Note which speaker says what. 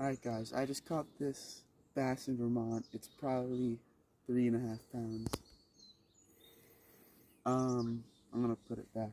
Speaker 1: Alright guys, I just caught this bass in Vermont. It's probably three and a half pounds. Um, I'm gonna put it back.